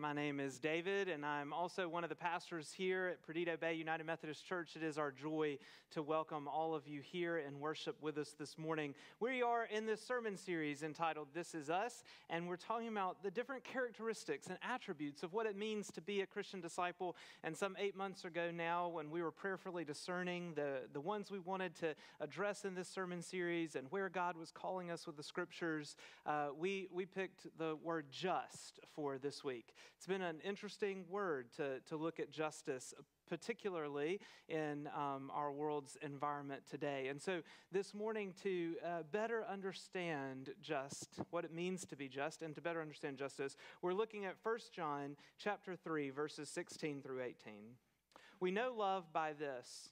My name is David, and I'm also one of the pastors here at Perdido Bay United Methodist Church. It is our joy to welcome all of you here and worship with us this morning. We are in this sermon series entitled This Is Us, and we're talking about the different characteristics and attributes of what it means to be a Christian disciple. And some eight months ago now, when we were prayerfully discerning the, the ones we wanted to address in this sermon series and where God was calling us with the scriptures, uh, we, we picked the word just for this week. It's been an interesting word to, to look at justice, particularly in um, our world's environment today. And so this morning, to uh, better understand just what it means to be just and to better understand justice, we're looking at 1 John chapter 3, verses 16 through 18. We know love by this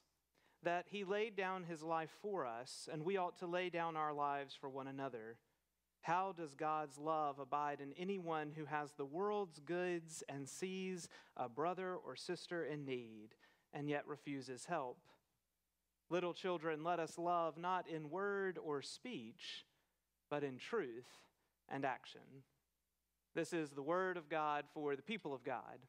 that he laid down his life for us, and we ought to lay down our lives for one another. How does God's love abide in anyone who has the world's goods and sees a brother or sister in need and yet refuses help? Little children, let us love not in word or speech, but in truth and action. This is the word of God for the people of God.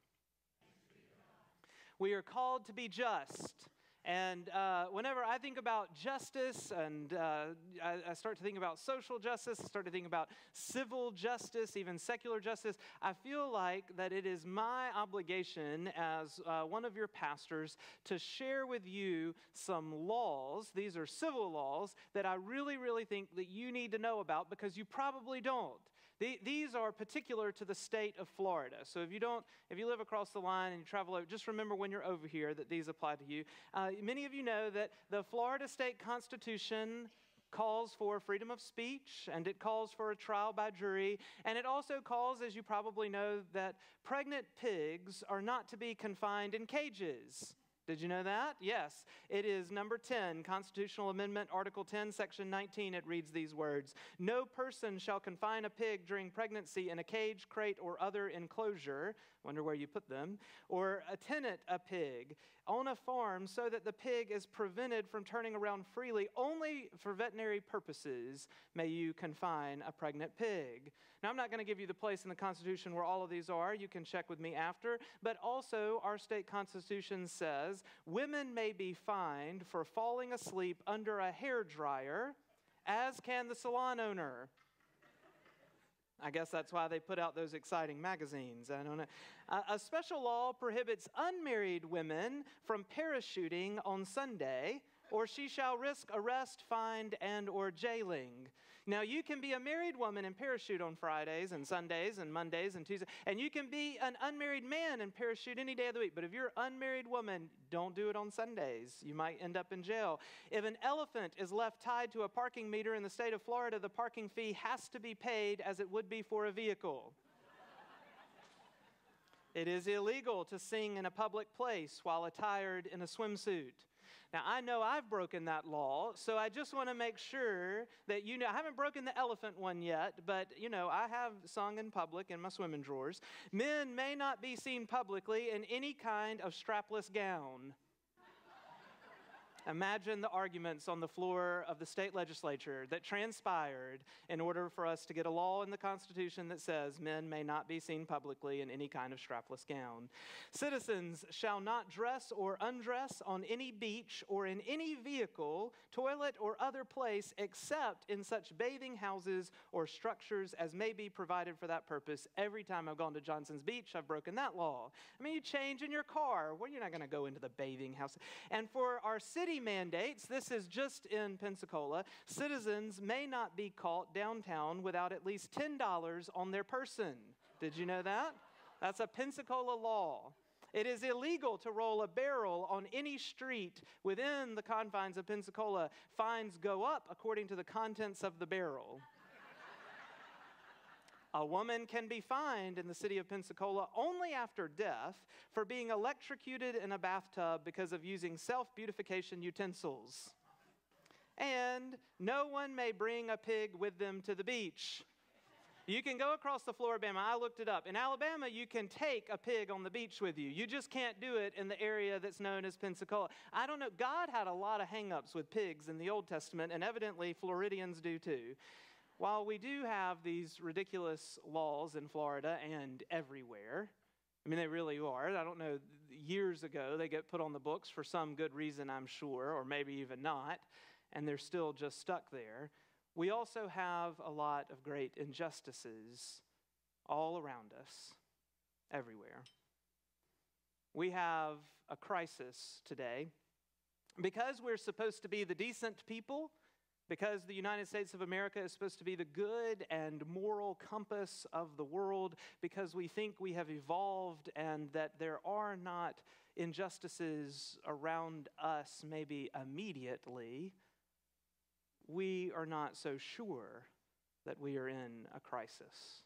We are called to be just and uh, whenever I think about justice and uh, I, I, start to think about social justice, I start to think about civil justice, even secular justice, I feel like that it is my obligation as uh, one of your pastors to share with you some laws. These are civil laws that I really, really think that you need to know about because you probably don't. The, these are particular to the state of Florida. So if you don't, if you live across the line and you travel over, just remember when you're over here that these apply to you. Uh, many of you know that the Florida State Constitution calls for freedom of speech and it calls for a trial by jury. And it also calls, as you probably know, that pregnant pigs are not to be confined in cages. Did you know that? Yes. It is number 10, Constitutional Amendment, Article 10, Section 19. It reads these words No person shall confine a pig during pregnancy in a cage, crate, or other enclosure. Wonder where you put them. Or a tenant a pig on a farm so that the pig is prevented from turning around freely. Only for veterinary purposes may you confine a pregnant pig. Now, I'm not going to give you the place in the Constitution where all of these are. You can check with me after. But also, our state Constitution says, women may be fined for falling asleep under a hair dryer, as can the salon owner. I guess that's why they put out those exciting magazines. I don't know. a special law prohibits unmarried women from parachuting on Sunday or she shall risk arrest, fine, and or jailing. Now you can be a married woman and parachute on Fridays and Sundays and Mondays and Tuesdays, and you can be an unmarried man and parachute any day of the week. But if you're an unmarried woman, don't do it on Sundays. You might end up in jail. If an elephant is left tied to a parking meter in the state of Florida, the parking fee has to be paid as it would be for a vehicle. It is illegal to sing in a public place while attired in a swimsuit. Now, I know I've broken that law, so I just want to make sure that you know. I haven't broken the elephant one yet, but you know, I have sung in public in my swimming drawers. Men may not be seen publicly in any kind of strapless gown. Imagine the arguments on the floor of the state legislature that transpired in order for us to get a law in the Constitution that says men may not be seen publicly in any kind of strapless gown. Citizens shall not dress or undress on any beach or in any vehicle, toilet, or other place except in such bathing houses or structures as may be provided for that purpose. Every time I've gone to Johnson's Beach, I've broken that law. I mean, you change in your car. Well, you're not going to go into the bathing house. And for our city, city mandates, this is just in Pensacola, citizens may not be caught downtown without at least $10 on their person. Did you know that? That's a Pensacola law. It is illegal to roll a barrel on any street within the confines of Pensacola. Fines go up according to the contents of the barrel. A woman can be fined in the city of Pensacola only after death for being electrocuted in a bathtub because of using self beautification utensils. And no one may bring a pig with them to the beach. You can go across the floor. I looked it up. In Alabama, you can take a pig on the beach with you. You just can't do it in the area that's known as Pensacola. I don't know. God had a lot of hangups with pigs in the Old Testament, and evidently Floridians do too. While we do have these ridiculous laws in Florida and everywhere, I mean, they really are. I don't know, years ago, they get put on the books for some good reason, I'm sure, or maybe even not, and they're still just stuck there. We also have a lot of great injustices all around us, everywhere. We have a crisis today. Because we're supposed to be the decent people, because the United States of America is supposed to be the good and moral compass of the world, because we think we have evolved and that there are not injustices around us, maybe immediately, we are not so sure that we are in a crisis.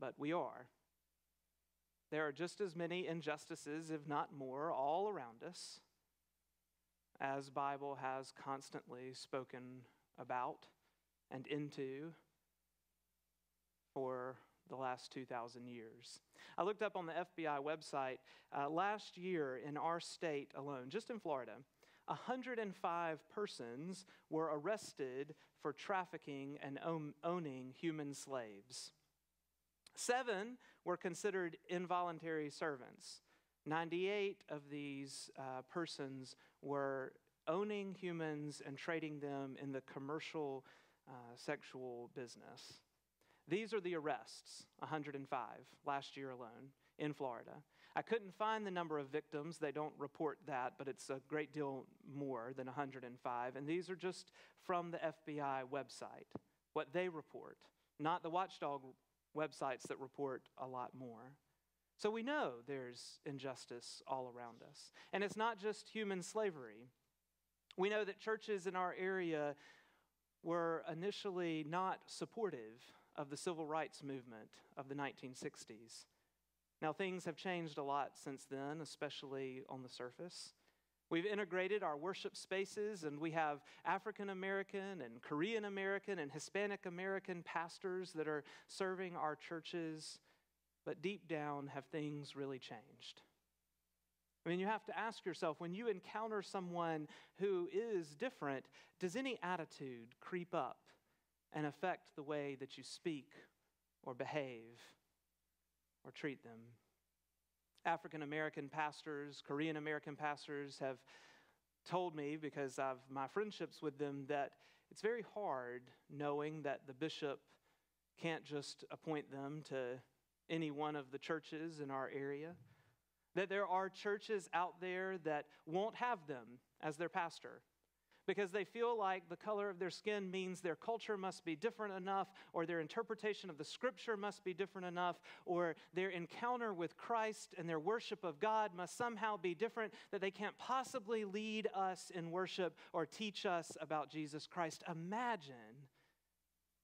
But we are. There are just as many injustices, if not more, all around us as Bible has constantly spoken about and into for the last 2,000 years. I looked up on the FBI website uh, last year in our state alone, just in Florida, 105 persons were arrested for trafficking and own, owning human slaves. Seven were considered involuntary servants. 98 of these uh, persons were owning humans and trading them in the commercial uh, sexual business. These are the arrests, 105 last year alone in Florida. I couldn't find the number of victims. They don't report that, but it's a great deal more than 105. And these are just from the FBI website, what they report, not the watchdog websites that report a lot more. So we know there's injustice all around us. And it's not just human slavery. We know that churches in our area were initially not supportive of the civil rights movement of the 1960s. Now, things have changed a lot since then, especially on the surface. We've integrated our worship spaces, and we have African American and Korean American and Hispanic American pastors that are serving our churches. But deep down, have things really changed? I mean, you have to ask yourself when you encounter someone who is different, does any attitude creep up and affect the way that you speak or behave or treat them? African American pastors, Korean American pastors have told me, because of my friendships with them, that it's very hard knowing that the bishop can't just appoint them to any one of the churches in our area. That there are churches out there that won't have them as their pastor because they feel like the color of their skin means their culture must be different enough, or their interpretation of the scripture must be different enough, or their encounter with Christ and their worship of God must somehow be different, that they can't possibly lead us in worship or teach us about Jesus Christ. Imagine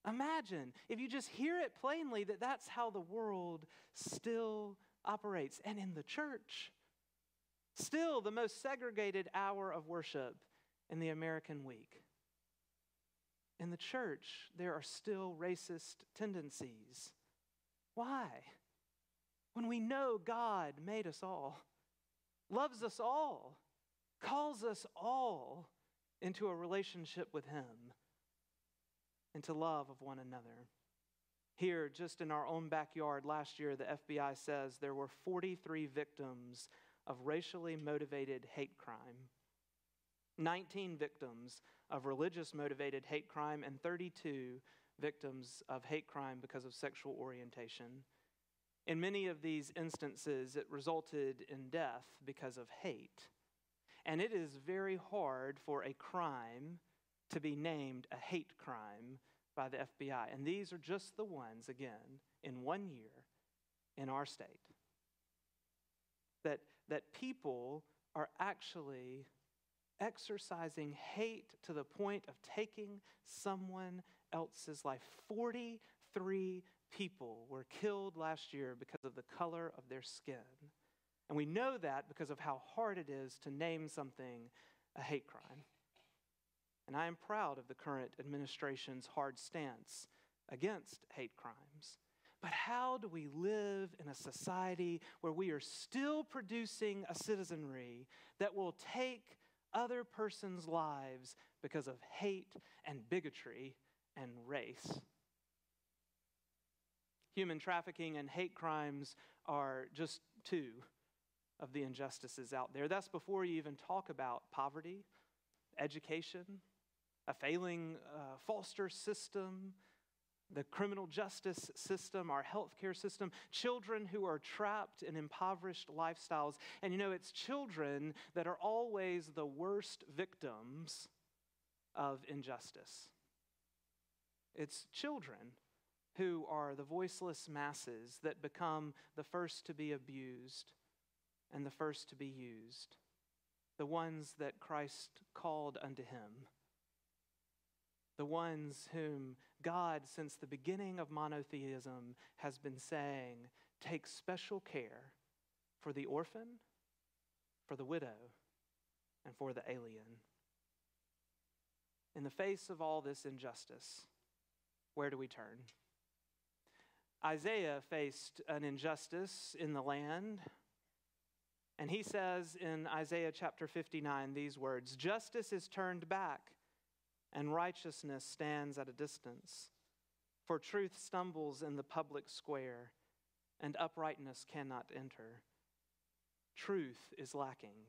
Imagine if you just hear it plainly that that's how the world still operates. And in the church, still the most segregated hour of worship in the American week. In the church, there are still racist tendencies. Why? When we know God made us all, loves us all, calls us all into a relationship with Him into love of one another. Here, just in our own backyard last year, the FBI says there were 43 victims of racially motivated hate crime, 19 victims of religious motivated hate crime, and 32 victims of hate crime because of sexual orientation. In many of these instances, it resulted in death because of hate. And it is very hard for a crime to be named a hate crime by the FBI. And these are just the ones, again, in one year in our state. That, that people are actually exercising hate to the point of taking someone else's life. 43 people were killed last year because of the color of their skin. And we know that because of how hard it is to name something a hate crime. And I am proud of the current administration's hard stance against hate crimes. But how do we live in a society where we are still producing a citizenry that will take other person's lives because of hate and bigotry and race? Human trafficking and hate crimes are just two of the injustices out there. That's before you even talk about poverty, education, a failing uh, foster system, the criminal justice system, our healthcare system, children who are trapped in impoverished lifestyles. And you know, it's children that are always the worst victims of injustice. It's children who are the voiceless masses that become the first to be abused and the first to be used, the ones that Christ called unto him, the ones whom God, since the beginning of monotheism, has been saying, take special care for the orphan, for the widow, and for the alien. In the face of all this injustice, where do we turn? Isaiah faced an injustice in the land. And he says in Isaiah chapter 59 these words Justice is turned back, and righteousness stands at a distance. For truth stumbles in the public square, and uprightness cannot enter. Truth is lacking.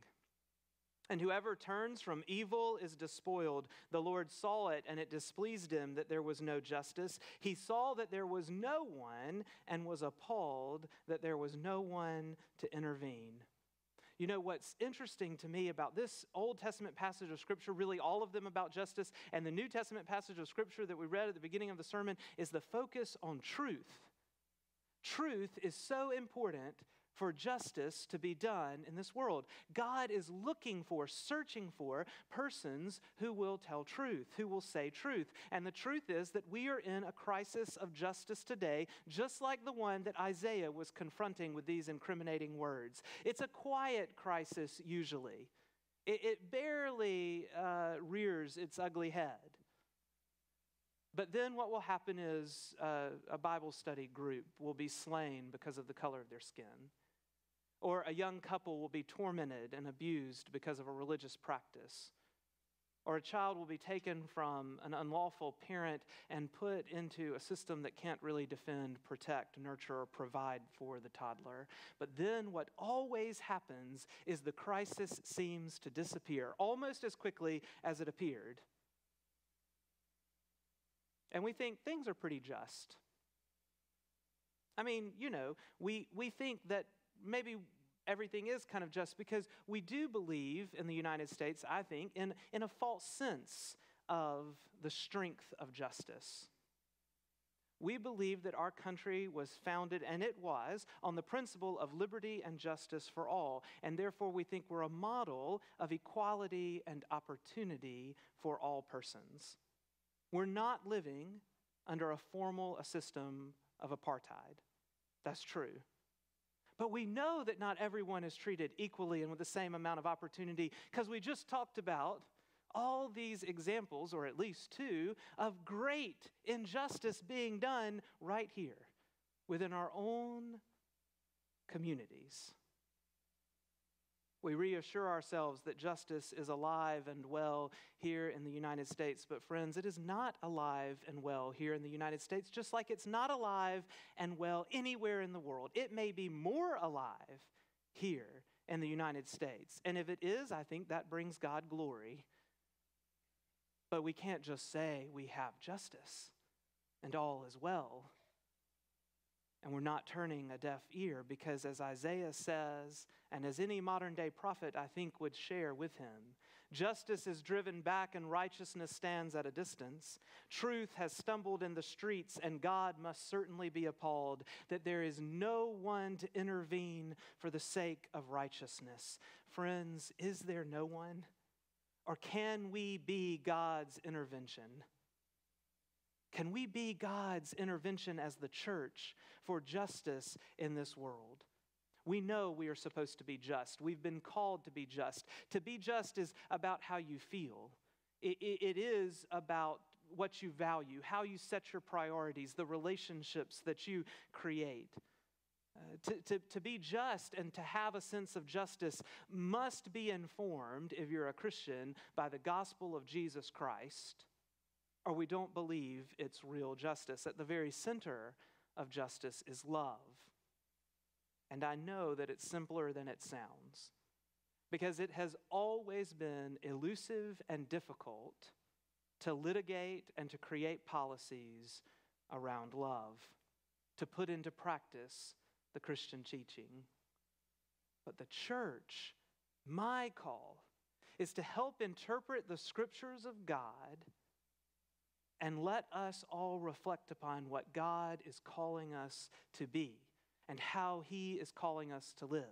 And whoever turns from evil is despoiled. The Lord saw it, and it displeased him that there was no justice. He saw that there was no one, and was appalled that there was no one to intervene. You know, what's interesting to me about this Old Testament passage of Scripture, really all of them about justice, and the New Testament passage of Scripture that we read at the beginning of the sermon, is the focus on truth. Truth is so important for justice to be done in this world. God is looking for, searching for persons who will tell truth, who will say truth. And the truth is that we are in a crisis of justice today, just like the one that Isaiah was confronting with these incriminating words. It's a quiet crisis, usually, it, it barely uh, rears its ugly head. But then what will happen is uh, a Bible study group will be slain because of the color of their skin. Or a young couple will be tormented and abused because of a religious practice. Or a child will be taken from an unlawful parent and put into a system that can't really defend, protect, nurture, or provide for the toddler. But then what always happens is the crisis seems to disappear almost as quickly as it appeared. And we think things are pretty just. I mean, you know, we, we think that maybe everything is kind of just because we do believe in the United States, I think, in, in a false sense of the strength of justice. We believe that our country was founded, and it was, on the principle of liberty and justice for all. And therefore, we think we're a model of equality and opportunity for all persons. We're not living under a formal a system of apartheid. That's true. But we know that not everyone is treated equally and with the same amount of opportunity because we just talked about all these examples, or at least two, of great injustice being done right here within our own communities we reassure ourselves that justice is alive and well here in the United States. But, friends, it is not alive and well here in the United States, just like it's not alive and well anywhere in the world. It may be more alive here in the United States. And if it is, I think that brings God glory. But we can't just say we have justice and all is well. And we're not turning a deaf ear because, as Isaiah says, and as any modern day prophet I think would share with him, justice is driven back and righteousness stands at a distance. Truth has stumbled in the streets, and God must certainly be appalled that there is no one to intervene for the sake of righteousness. Friends, is there no one? Or can we be God's intervention? Can we be God's intervention as the church for justice in this world? We know we are supposed to be just. We've been called to be just. To be just is about how you feel, it, it, it is about what you value, how you set your priorities, the relationships that you create. Uh, to, to, to be just and to have a sense of justice must be informed, if you're a Christian, by the gospel of Jesus Christ or we don't believe it's real justice. At the very center of justice is love. And I know that it's simpler than it sounds because it has always been elusive and difficult to litigate and to create policies around love, to put into practice the Christian teaching. But the church, my call, is to help interpret the scriptures of God and let us all reflect upon what God is calling us to be and how He is calling us to live.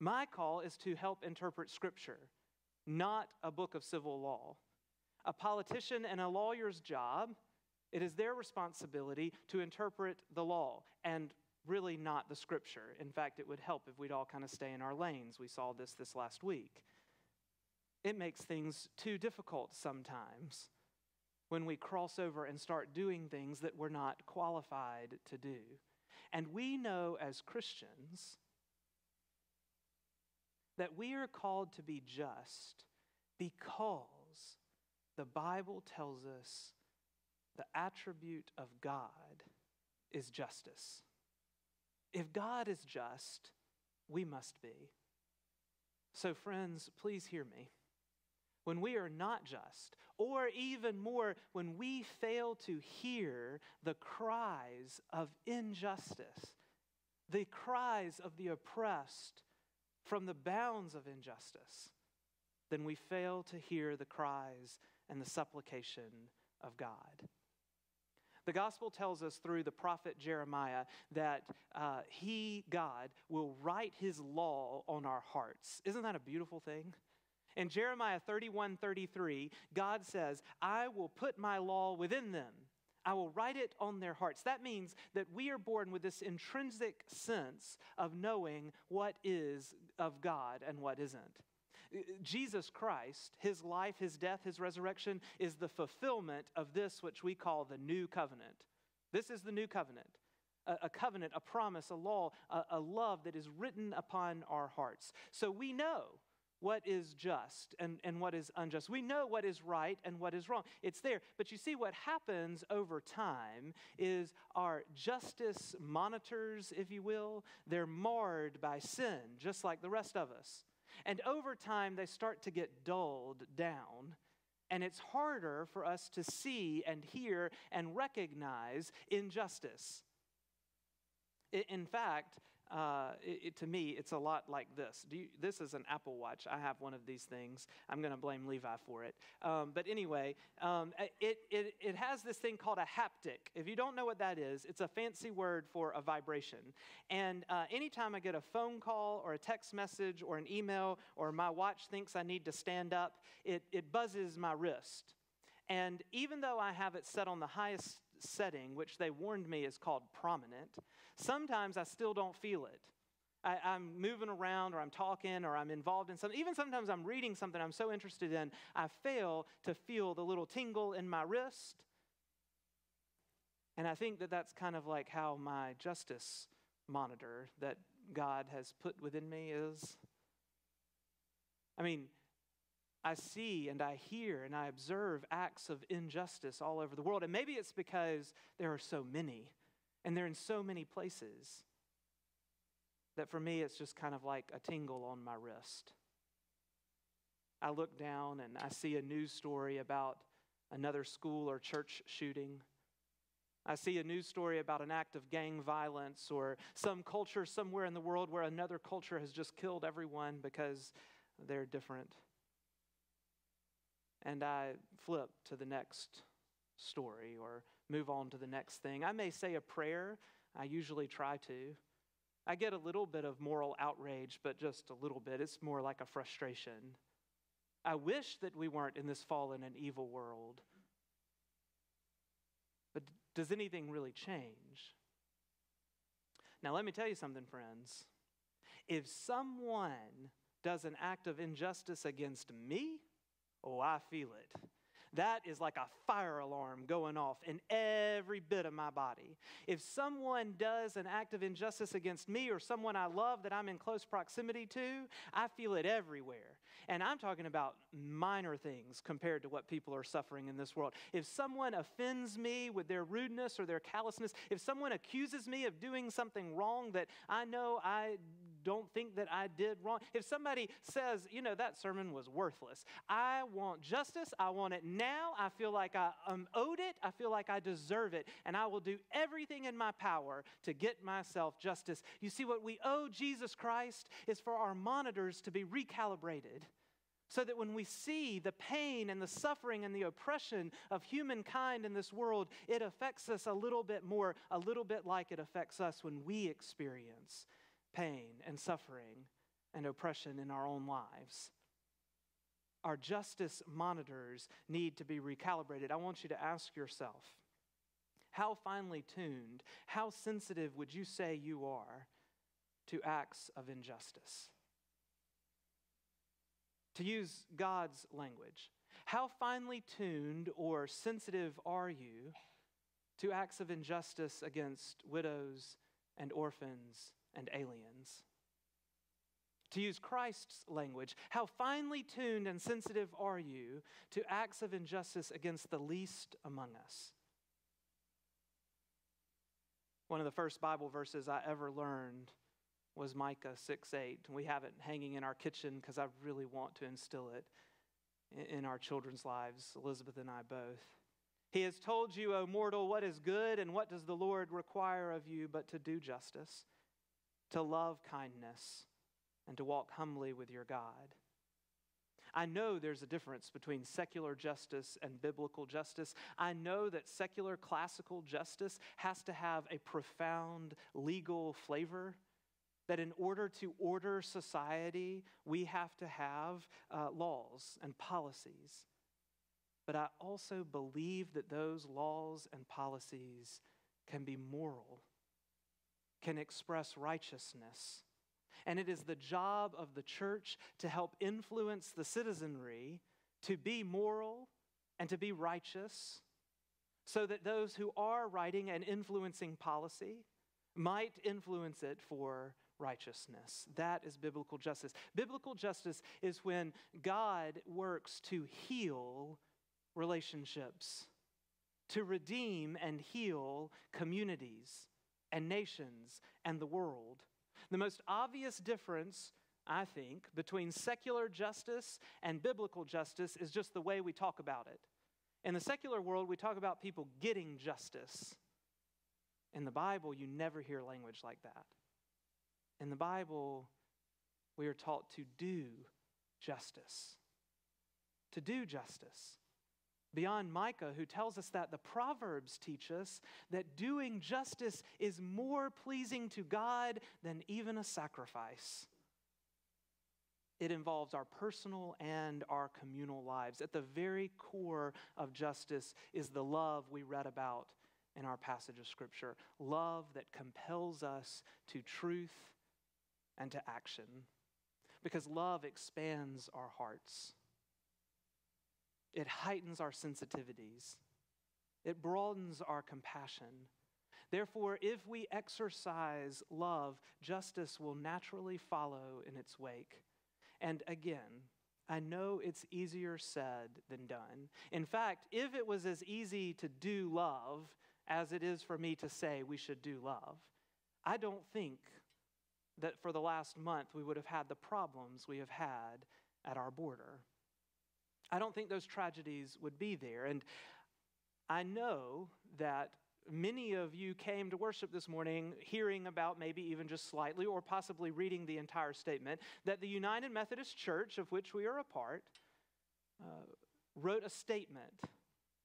My call is to help interpret Scripture, not a book of civil law. A politician and a lawyer's job, it is their responsibility to interpret the law and really not the Scripture. In fact, it would help if we'd all kind of stay in our lanes. We saw this this last week. It makes things too difficult sometimes when we cross over and start doing things that we're not qualified to do. And we know as Christians that we are called to be just because the Bible tells us the attribute of God is justice. If God is just, we must be. So, friends, please hear me. When we are not just, or even more, when we fail to hear the cries of injustice, the cries of the oppressed from the bounds of injustice, then we fail to hear the cries and the supplication of God. The gospel tells us through the prophet Jeremiah that uh, he, God, will write his law on our hearts. Isn't that a beautiful thing? In Jeremiah 31 33, God says, I will put my law within them. I will write it on their hearts. That means that we are born with this intrinsic sense of knowing what is of God and what isn't. Jesus Christ, his life, his death, his resurrection, is the fulfillment of this which we call the new covenant. This is the new covenant a, covenant, a promise, a law, a, a love that is written upon our hearts. So we know what is just and, and what is unjust. We know what is right and what is wrong. It's there. But you see, what happens over time is our justice monitors, if you will, they're marred by sin, just like the rest of us. And over time, they start to get dulled down. And it's harder for us to see and hear and recognize injustice. In fact, uh, it, it, to me, it's a lot like this. You, this is an Apple Watch. I have one of these things. I'm going to blame Levi for it. Um, but anyway, um, it, it, it has this thing called a haptic. If you don't know what that is, it's a fancy word for a vibration. And uh, anytime I get a phone call or a text message or an email or my watch thinks I need to stand up, it, it buzzes my wrist. And even though I have it set on the highest setting, which they warned me is called prominent, sometimes I still don't feel it. I, am moving around or I'm talking or I'm involved in something. Even sometimes I'm reading something I'm so interested in, I fail to feel the little tingle in my wrist. And I think that that's kind of like how my justice monitor that God has put within me is. I mean, I see and I hear and I observe acts of injustice all over the world. And maybe it's because there are so many and they're in so many places that for me it's just kind of like a tingle on my wrist. I look down and I see a news story about another school or church shooting. I see a news story about an act of gang violence or some culture somewhere in the world where another culture has just killed everyone because they're different and I flip to the next story or move on to the next thing. I may say a prayer, I usually try to. I get a little bit of moral outrage, but just a little bit. It's more like a frustration. I wish that we weren't in this fallen and evil world. But does anything really change? Now, let me tell you something, friends. If someone does an act of injustice against me, Oh, I feel it. That is like a fire alarm going off in every bit of my body. If someone does an act of injustice against me or someone I love that I'm in close proximity to, I feel it everywhere. And I'm talking about minor things compared to what people are suffering in this world. If someone offends me with their rudeness or their callousness, if someone accuses me of doing something wrong that I know I don't think that I did wrong, if somebody says, you know, that sermon was worthless, I want justice. I want it now. I feel like I um, owed it. I feel like I deserve it. And I will do everything in my power to get myself justice. You see, what we owe Jesus Christ is for our monitors to be recalibrated so that when we see the pain and the suffering and the oppression of humankind in this world, it affects us a little bit more, a little bit like it affects us when we experience pain and suffering and oppression in our own lives. Our justice monitors need to be recalibrated. I want you to ask yourself how finely tuned, how sensitive would you say you are to acts of injustice? To use God's language, how finely tuned or sensitive are you to acts of injustice against widows and orphans and aliens? To use Christ's language, how finely tuned and sensitive are you to acts of injustice against the least among us? One of the first Bible verses I ever learned was Micah 6 8. We have it hanging in our kitchen because I really want to instill it in our children's lives, Elizabeth and I both. He has told you, O mortal, what is good, and what does the Lord require of you but to do justice, to love kindness, and to walk humbly with your God. I know there's a difference between secular justice and biblical justice. I know that secular classical justice has to have a profound legal flavor. That in order to order society, we have to have uh, laws and policies. But I also believe that those laws and policies can be moral, can express righteousness and it is the job of the church to help influence the citizenry to be moral and to be righteous so that those who are writing and influencing policy might influence it for righteousness. That is biblical justice. Biblical justice is when God works to heal relationships, to redeem and heal communities and nations and the world. The most obvious difference, I think, between secular justice and biblical justice is just the way we talk about it. In the secular world, we talk about people getting justice. In the Bible, you never hear language like that. In the Bible, we are taught to do justice. To do justice. Beyond Micah, who tells us that, the Proverbs teach us that doing justice is more pleasing to God than even a sacrifice. It involves our personal and our communal lives. At the very core of justice is the love we read about in our passage of Scripture love that compels us to truth and to action. Because love expands our hearts. It heightens our sensitivities, it broadens our compassion. Therefore, if we exercise love, justice will naturally follow in its wake. And again, I know it's easier said than done. In fact, if it was as easy to do love as it is for me to say we should do love, I don't think that for the last month we would have had the problems we have had at our border. I don't think those tragedies would be there. And I know that many of you came to worship this morning hearing about maybe even just slightly or possibly reading the entire statement that the United Methodist Church, of which we are a part, uh, wrote a statement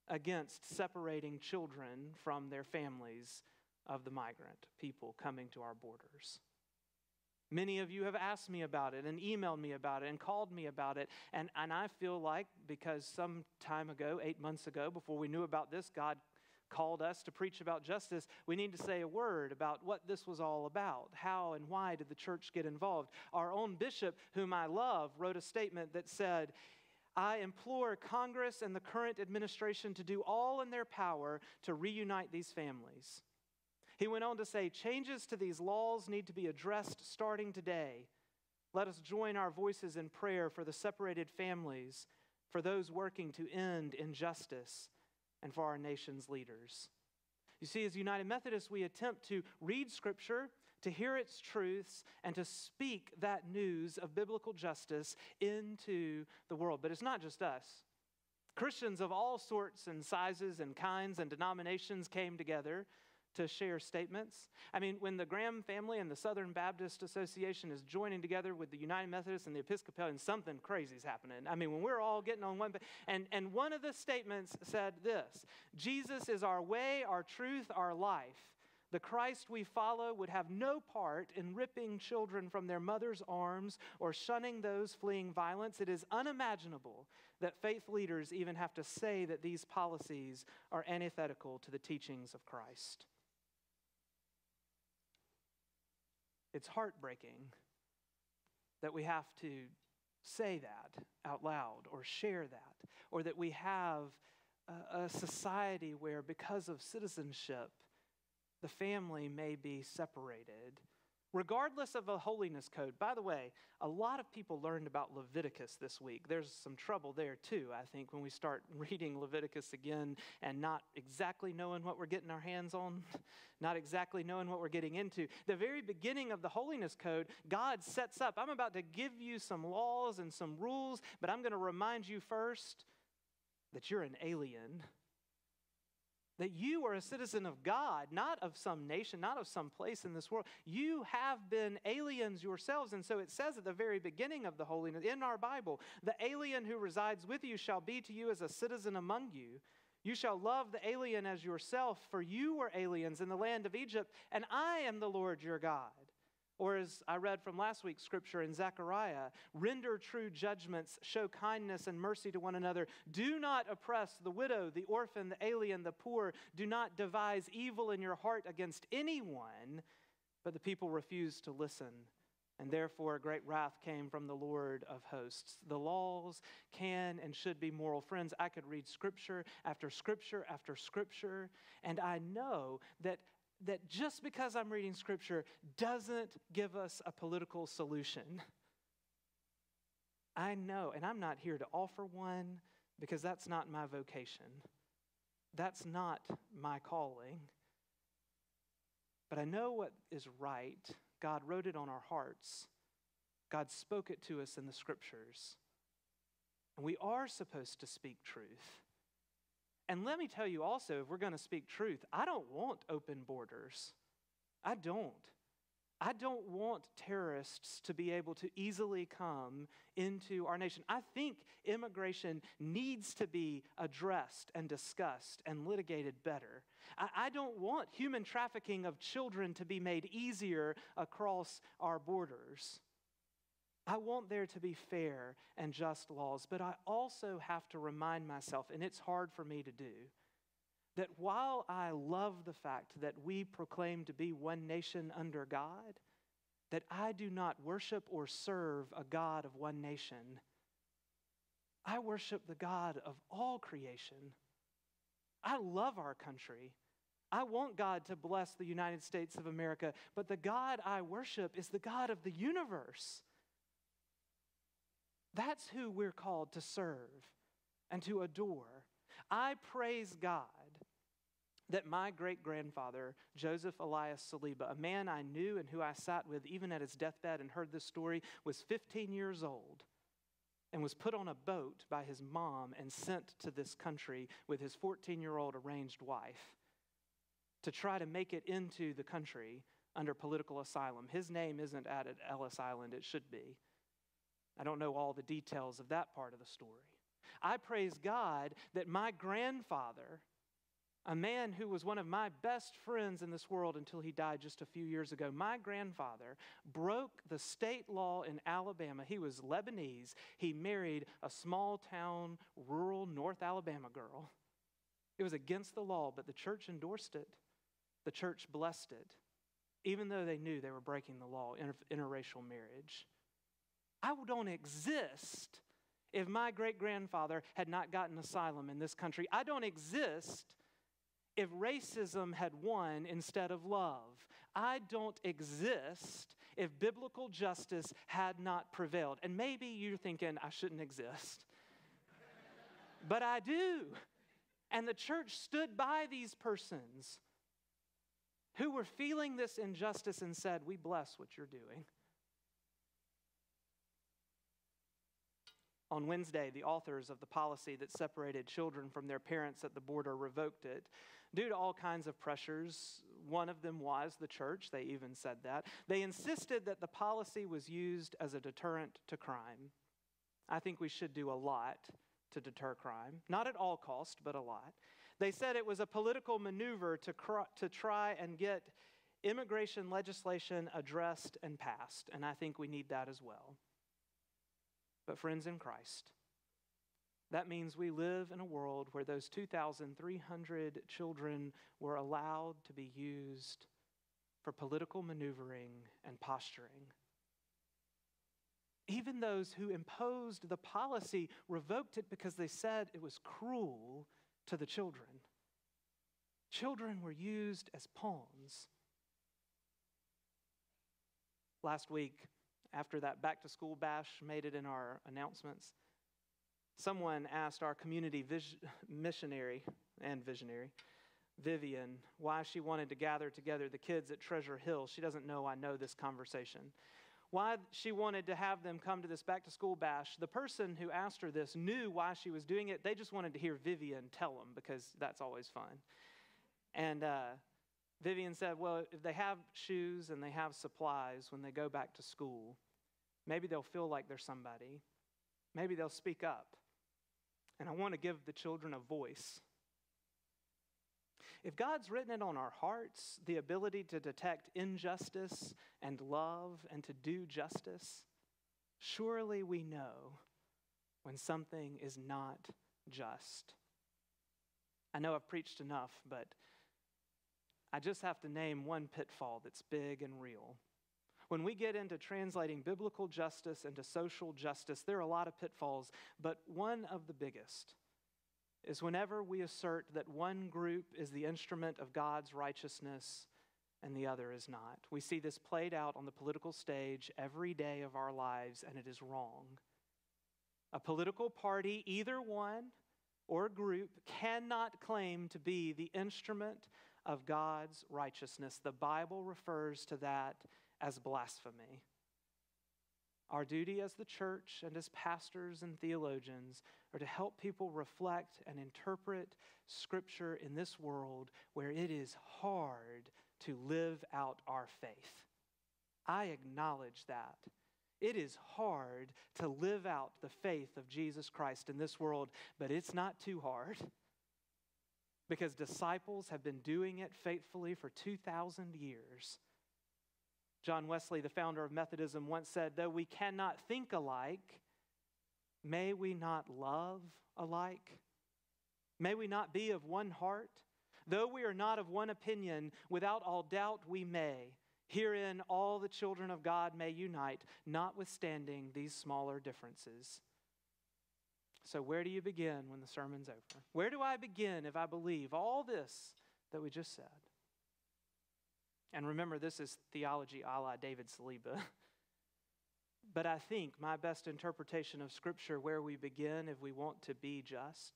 against separating children from their families of the migrant people coming to our borders. Many of you have asked me about it and emailed me about it and called me about it. And, and I feel like because some time ago, eight months ago, before we knew about this, God called us to preach about justice, we need to say a word about what this was all about. How and why did the church get involved? Our own bishop, whom I love, wrote a statement that said, I implore Congress and the current administration to do all in their power to reunite these families. He went on to say changes to these laws need to be addressed starting today. Let us join our voices in prayer for the separated families, for those working to end injustice, and for our nation's leaders. You see, as United Methodists, we attempt to read Scripture, to hear its truths, and to speak that news of biblical justice into the world. But it's not just us. Christians of all sorts and sizes and kinds and denominations came together to share statements. I mean, when the Graham family and the Southern Baptist Association is joining together with the United Methodist and the Episcopalian, something crazy is happening. I mean, when we're all getting on one, and, and one of the statements said this Jesus is our way, our truth, our life. The Christ we follow would have no part in ripping children from their mother's arms or shunning those fleeing violence. It is unimaginable that faith leaders even have to say that these policies are antithetical to the teachings of Christ. It's heartbreaking that we have to say that out loud or share that, or that we have a, a society where, because of citizenship, the family may be separated regardless of a holiness code. By the way, a lot of people learned about Leviticus this week. There's some trouble there too, I think, when we start reading Leviticus again and not exactly knowing what we're getting our hands on, not exactly knowing what we're getting into. The very beginning of the holiness code, God sets up, I'm about to give you some laws and some rules, but I'm going to remind you first that you're an alien that you are a citizen of God, not of some nation, not of some place in this world. You have been aliens yourselves. And so it says at the very beginning of the holiness in our Bible the alien who resides with you shall be to you as a citizen among you. You shall love the alien as yourself, for you were aliens in the land of Egypt, and I am the Lord your God. Or, as I read from last week's scripture in Zechariah, render true judgments, show kindness and mercy to one another. Do not oppress the widow, the orphan, the alien, the poor. Do not devise evil in your heart against anyone. But the people refused to listen. And therefore, great wrath came from the Lord of hosts. The laws can and should be moral. Friends, I could read scripture after scripture after scripture, and I know that that just because I'm reading scripture doesn't give us a political solution. I know, and I'm not here to offer one because that's not my vocation. That's not my calling. But I know what is right. God wrote it on our hearts, God spoke it to us in the scriptures. And we are supposed to speak truth. And let me tell you also, if we're going to speak truth, I don't want open borders. I don't. I don't want terrorists to be able to easily come into our nation. I think immigration needs to be addressed and discussed and litigated better. I, I, don't want human trafficking of children to be made easier across our borders. I want there to be fair and just laws, but I also have to remind myself, and it's hard for me to do, that while I love the fact that we proclaim to be one nation under God, that I do not worship or serve a God of one nation. I worship the God of all creation. I love our country. I want God to bless the United States of America, but the God I worship is the God of the universe. That's who we're called to serve and to adore. I praise God that my great grandfather, Joseph Elias Saliba, a man I knew and who I sat with even at his deathbed and heard this story, was 15 years old and was put on a boat by his mom and sent to this country with his 14 year old arranged wife to try to make it into the country under political asylum. His name isn't added Ellis Island, it should be. I don't know all the details of that part of the story. I praise God that my grandfather, a man who was one of my best friends in this world until he died just a few years ago, my grandfather broke the state law in Alabama. He was Lebanese. He married a small town, rural North Alabama girl. It was against the law, but the church endorsed it. The church blessed it, even though they knew they were breaking the law, inter- interracial marriage. I don't exist if my great grandfather had not gotten asylum in this country. I don't exist if racism had won instead of love. I don't exist if biblical justice had not prevailed. And maybe you're thinking, I shouldn't exist. but I do. And the church stood by these persons who were feeling this injustice and said, We bless what you're doing. On Wednesday, the authors of the policy that separated children from their parents at the border revoked it due to all kinds of pressures. One of them was the church, they even said that. They insisted that the policy was used as a deterrent to crime. I think we should do a lot to deter crime, not at all cost, but a lot. They said it was a political maneuver to, cr- to try and get immigration legislation addressed and passed, and I think we need that as well but friends in Christ. That means we live in a world where those 2,300 children were allowed to be used for political maneuvering and posturing. Even those who imposed the policy revoked it because they said it was cruel to the children. Children were used as pawns. Last week, after that back to school bash made it in our announcements, someone asked our community vis- missionary and visionary, Vivian, why she wanted to gather together the kids at Treasure Hill. She doesn't know I know this conversation. Why she wanted to have them come to this back to school bash. The person who asked her this knew why she was doing it. They just wanted to hear Vivian tell them because that's always fun. And uh, Vivian said, Well, if they have shoes and they have supplies when they go back to school, maybe they'll feel like they're somebody. Maybe they'll speak up. And I want to give the children a voice. If God's written it on our hearts, the ability to detect injustice and love and to do justice, surely we know when something is not just. I know I've preached enough, but I just have to name one pitfall that's big and real. When we get into translating biblical justice into social justice, there are a lot of pitfalls, but one of the biggest is whenever we assert that one group is the instrument of God's righteousness and the other is not. We see this played out on the political stage every day of our lives, and it is wrong. A political party, either one or group, cannot claim to be the instrument of God's righteousness. The Bible refers to that as blasphemy. Our duty as the church and as pastors and theologians are to help people reflect and interpret Scripture in this world where it is hard to live out our faith. I acknowledge that. It is hard to live out the faith of Jesus Christ in this world, but it's not too hard because disciples have been doing it faithfully for 2,000 years. John Wesley, the founder of Methodism, once said, Though we cannot think alike, may we not love alike? May we not be of one heart? Though we are not of one opinion, without all doubt we may. Herein all the children of God may unite, notwithstanding these smaller differences. So, where do you begin when the sermon's over? Where do I begin if I believe all this that we just said? And remember, this is theology a la David Saliba. but I think my best interpretation of Scripture, where we begin if we want to be just,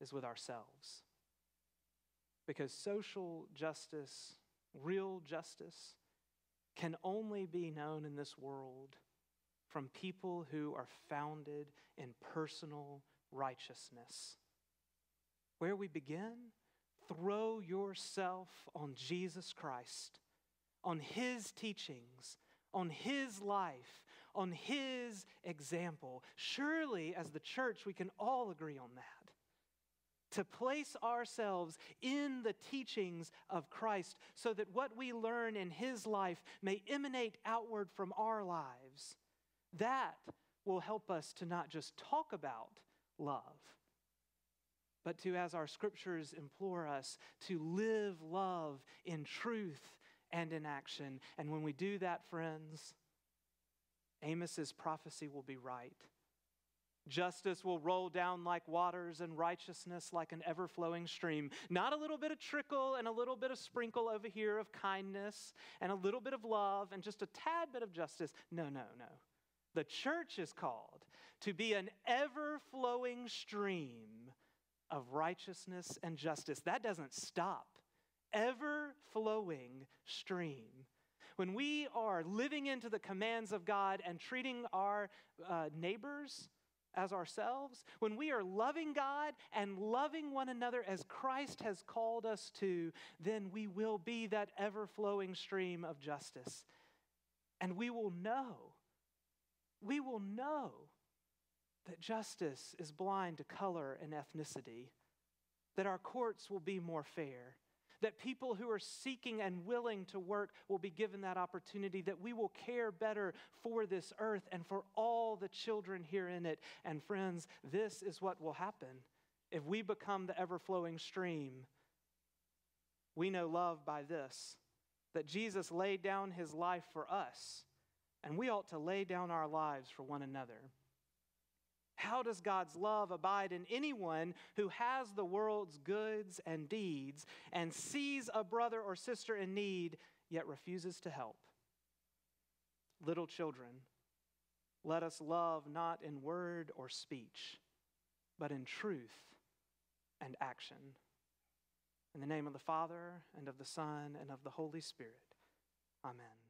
is with ourselves. Because social justice, real justice, can only be known in this world from people who are founded in personal righteousness. Where we begin, throw yourself on Jesus Christ, on His teachings, on His life, on His example. Surely, as the church, we can all agree on that. To place ourselves in the teachings of Christ so that what we learn in His life may emanate outward from our lives that will help us to not just talk about love, but to, as our scriptures implore us, to live love in truth and in action. And when we do that, friends, Amos's prophecy will be right. Justice will roll down like waters and righteousness like an ever flowing stream. Not a little bit of trickle and a little bit of sprinkle over here of kindness and a little bit of love and just a tad bit of justice. No, no, no. The church is called to be an ever flowing stream of righteousness and justice. That doesn't stop. Ever flowing stream. When we are living into the commands of God and treating our uh, neighbors, as ourselves, when we are loving God and loving one another as Christ has called us to, then we will be that ever flowing stream of justice. And we will know, we will know that justice is blind to color and ethnicity, that our courts will be more fair that people who are seeking and willing to work will be given that opportunity, that we will care better for this earth and for all the children here in it. And friends, this is what will happen if we become the ever flowing stream. We know love by this that Jesus laid down his life for us, and we ought to lay down our lives for one another. How does God's love abide in anyone who has the world's goods and deeds and sees a brother or sister in need yet refuses to help? Little children, let us love not in word or speech, but in truth and action. In the name of the Father, and of the Son, and of the Holy Spirit. Amen.